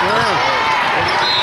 That's.